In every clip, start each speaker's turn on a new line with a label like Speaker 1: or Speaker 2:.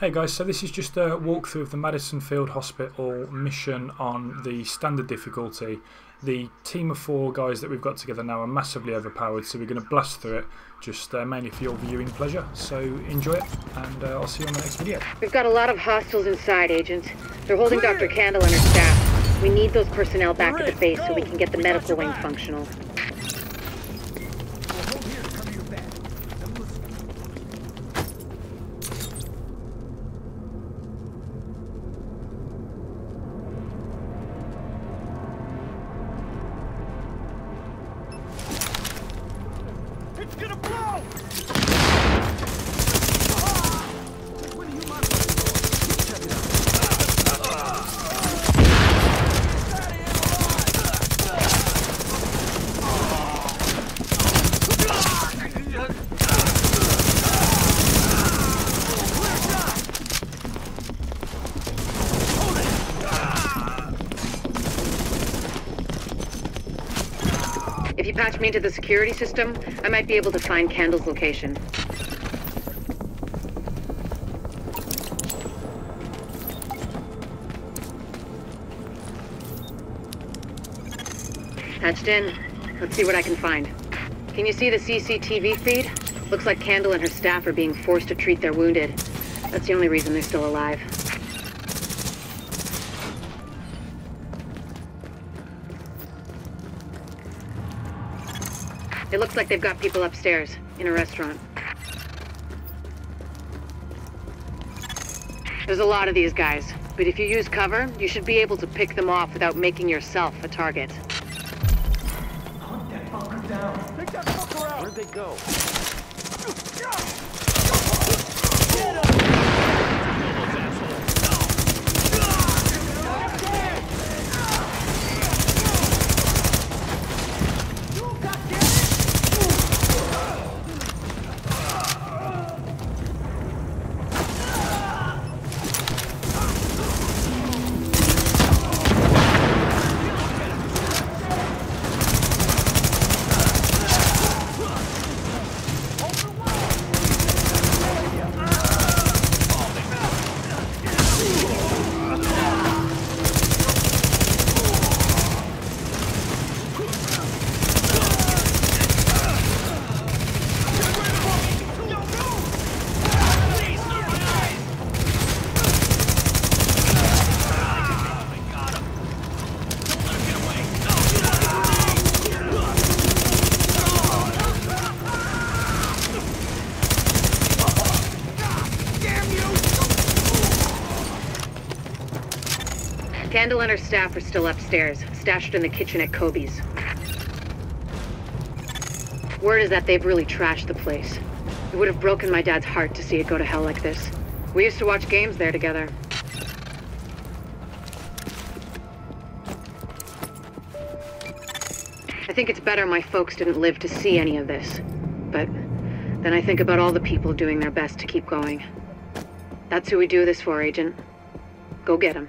Speaker 1: Hey guys, so this is just a walkthrough of the Madison Field Hospital mission on the standard difficulty. The team of four guys that we've got together now are massively overpowered, so we're going to blast through it just uh, mainly for your viewing pleasure. So enjoy it, and uh, I'll see you on the next video.
Speaker 2: We've got a lot of hostiles inside, agents. They're holding Dr. Kandel and her staff. We need those personnel back at the base so we can get the medical wing functional. Patch me into the security system, I might be able to find Kandel's location. Patched in. Let's see what I can find. Can you see the CCTV feed? Looks like Kandel and her staff are being forced to treat their wounded. That's the only reason they're still alive. It looks like they've got people upstairs, in a restaurant. There's a lot of these guys, but if you use cover, you should be able to pick them off without making yourself a target.
Speaker 3: Hunt that fucker down. Take that fucker out. Where'd they go?
Speaker 2: Kandel and her staff are still upstairs, stashed in the kitchen at Kobe's. Word is that they've really trashed the place. It would have broken my dad's heart to see it go to hell like this. We used to watch games there together. I think it's better my folks didn't live to see any of this. But then I think about all the people doing their best to keep going. That's who we do this for, Agent. Go get them.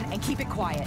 Speaker 4: Down and keep it quiet.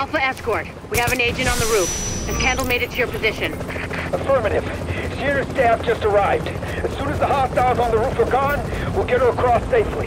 Speaker 2: Alpha Escort, we have an agent on the roof. Has Kandel made it to your position?
Speaker 3: Affirmative. She and her staff just arrived. As soon as the hostiles on the roof are gone, we'll get her across safely.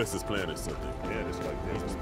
Speaker 5: Bless this planet something. Yeah, it's like this.